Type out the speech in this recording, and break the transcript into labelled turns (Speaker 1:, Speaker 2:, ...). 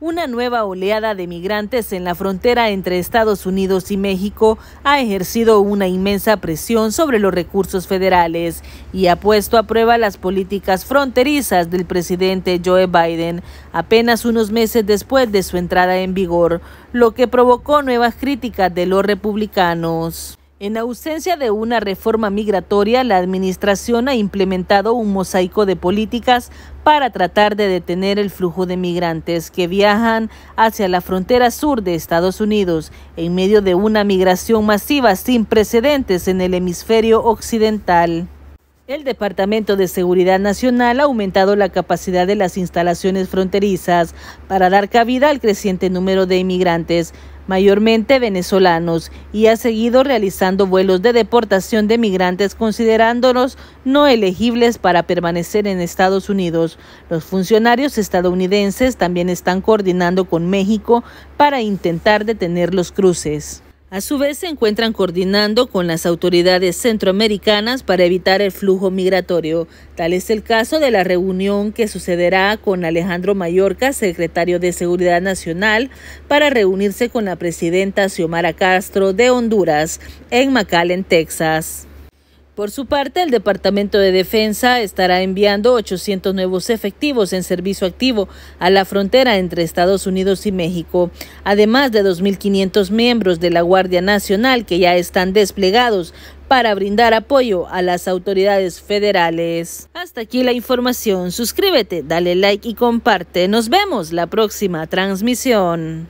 Speaker 1: Una nueva oleada de migrantes en la frontera entre Estados Unidos y México ha ejercido una inmensa presión sobre los recursos federales y ha puesto a prueba las políticas fronterizas del presidente Joe Biden apenas unos meses después de su entrada en vigor, lo que provocó nuevas críticas de los republicanos. En ausencia de una reforma migratoria, la Administración ha implementado un mosaico de políticas para tratar de detener el flujo de migrantes que viajan hacia la frontera sur de Estados Unidos en medio de una migración masiva sin precedentes en el hemisferio occidental. El Departamento de Seguridad Nacional ha aumentado la capacidad de las instalaciones fronterizas para dar cabida al creciente número de inmigrantes, mayormente venezolanos, y ha seguido realizando vuelos de deportación de migrantes considerándolos no elegibles para permanecer en Estados Unidos. Los funcionarios estadounidenses también están coordinando con México para intentar detener los cruces. A su vez, se encuentran coordinando con las autoridades centroamericanas para evitar el flujo migratorio. Tal es el caso de la reunión que sucederá con Alejandro Mayorca, secretario de Seguridad Nacional, para reunirse con la presidenta Xiomara Castro de Honduras en McAllen, Texas. Por su parte, el Departamento de Defensa estará enviando 800 nuevos efectivos en servicio activo a la frontera entre Estados Unidos y México, además de 2.500 miembros de la Guardia Nacional que ya están desplegados para brindar apoyo a las autoridades federales. Hasta aquí la información. Suscríbete, dale like y comparte. Nos vemos la próxima transmisión.